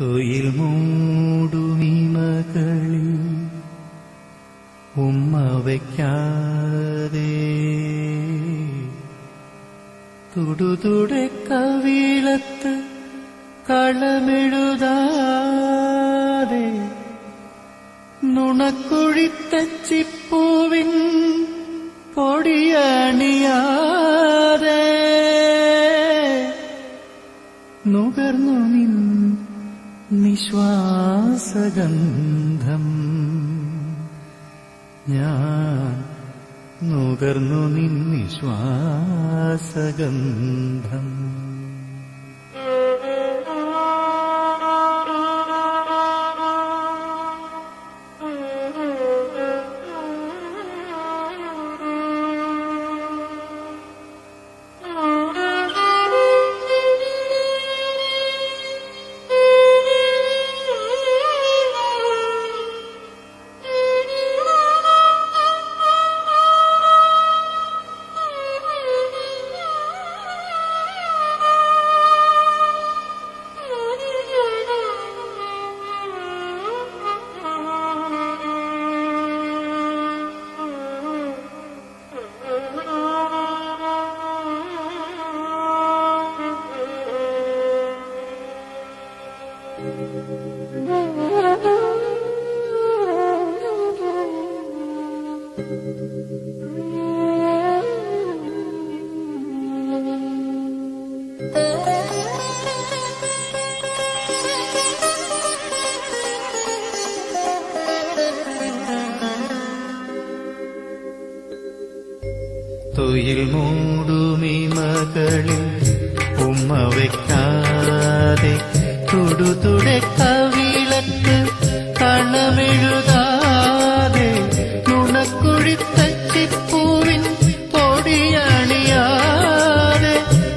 തൊയിൽ മൂടുമീ മകളിൽ ഉമ്മ വയ്ക്കാതെ. തുടുതുടെ കവിളത്ത് കളമെഴുതാതെ നുണക്കുഴിത്തച്ചിപ്പൂവിൻ പൊടിയണിയാതെ. നുകർന്നു നിൻ നിശ്വാസഗന്ധം ഞാൻ നുകർന്നു നിൻ നിശ്വാസഗന്ധം തൊയിൽ മൂടുമി മകളിൽ ഉമ്മ വെക്കാതെ തുടുതുടെ കവിളത്ത് കണമെഴുതാതെ നുണക്കുഴിത്തച്ചിപ്പൂവിൻ പൊടിയണിയാതെ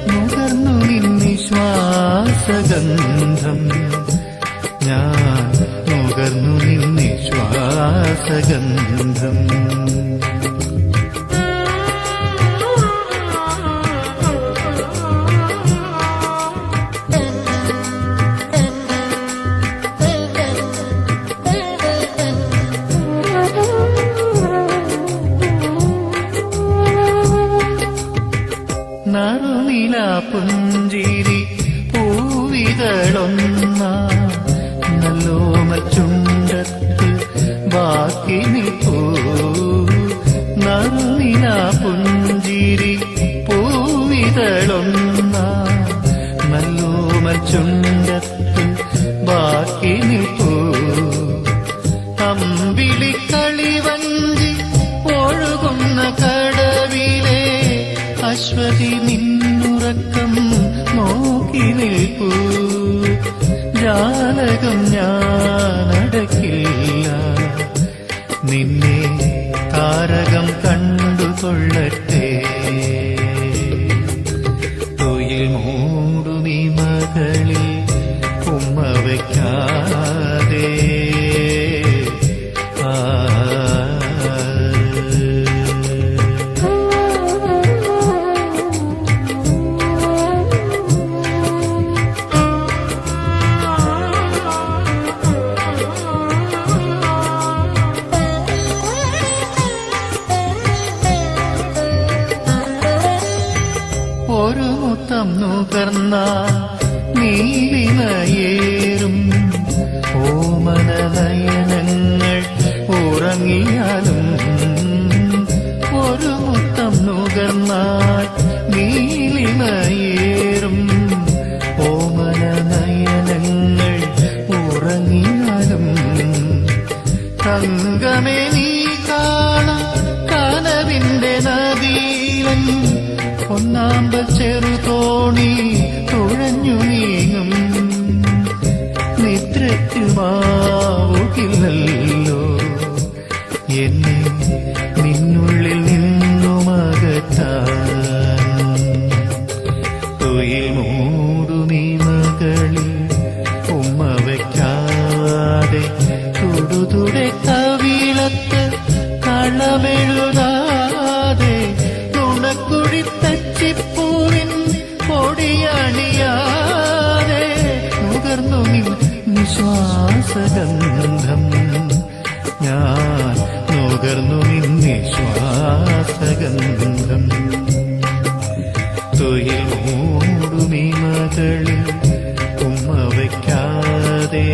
നുകർന്നു നിന്നിശ്വാസഗന്ധം. ഞാൻ നുകർന്നു നിന്നിശ്വാസഗന്ധം. പുഞ്ചിരി പൂവികളൊന്ന. നല്ലോ മറ്റുണ്ടത്ത് ബാക്കി നിൽപ്പൂ നന്ദിന പുഞ്ചിരി പൂവികളൊന്ന. നല്ലോ മറ്റുണ്ടത്ത് ബാക്കി നിൽപ്പൂ അമ്പിളി കളിവഞ്ചി ഒഴുകുന്ന കടവിലെ അശ്വതി നിന്നുറക്കം നോക്കി നിൽപ്പൂ. ജാലകം ഞാനടക്കില്ല നിന്നെ താരകം കണ്ടുകൊള്ളട്ടെ. മുത്തം നുകർന്ന നീലിമയേറും ഓമന നയനങ്ങൾ ഉറങ്ങിയാലും ഒരു മുത്തം നുകർന്നാൽ നീലിമയേറും ഓമന നയനങ്ങൾ ഉറങ്ങിയാലും തങ്കമേ നീ കാണാം കനവിന്റെ നദീവൻ ഒന്നാമ്പൽ ചെറുതോണി തുഴഞ്ഞു നീങ്ങും. നിദ്രയ്ക്കുമാവുകില്ലല്ലോ എന്നെ നിന്നുള്ളിൽ നിന്നുമകറ്റാൻ തൊയിൽ മൂടുമീ മകളിൽ ശ്വാസഗന്ധം. ഞാൻ നുകർന്നു നിന്നെ ശ്വാസഗന്ധം. തൊയിൽ മൂടുമീ മകളിൽ ഉമ്മ വയ്ക്കാതെ